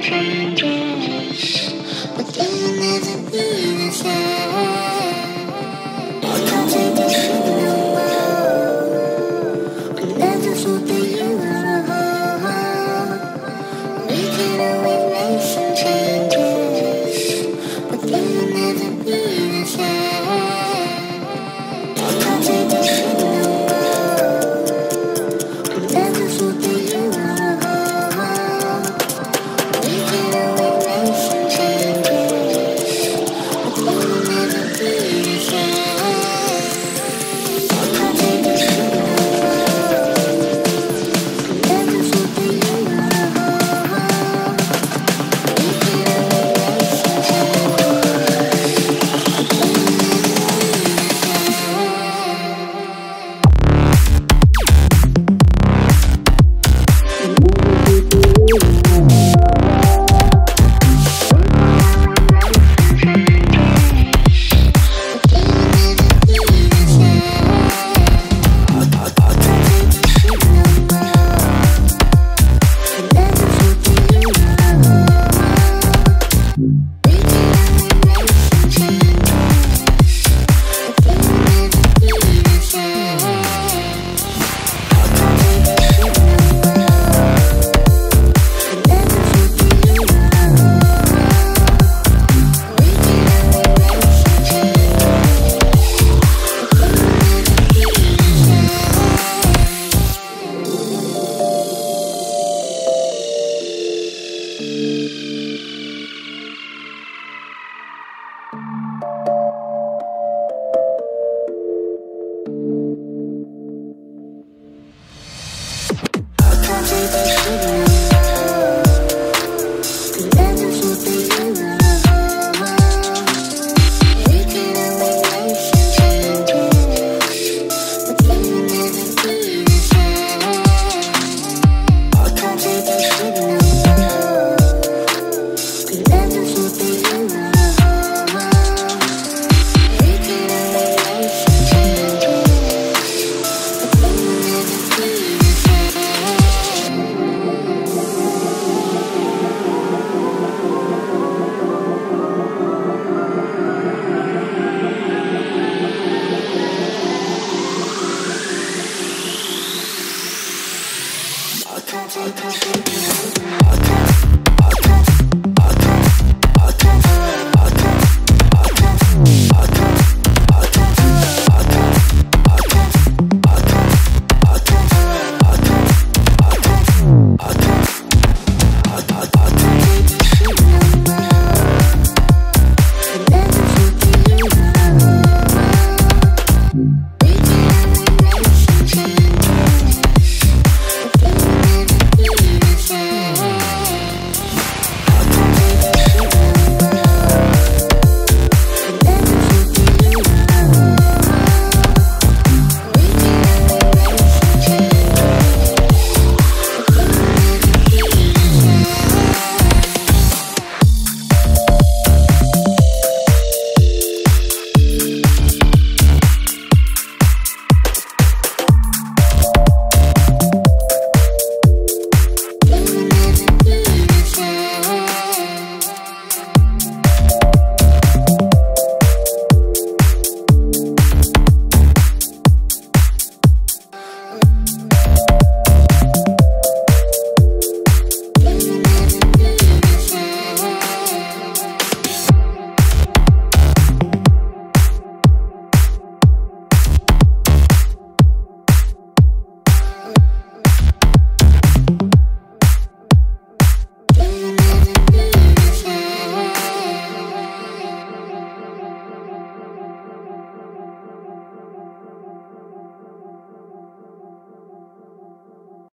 Changes, but they'll never be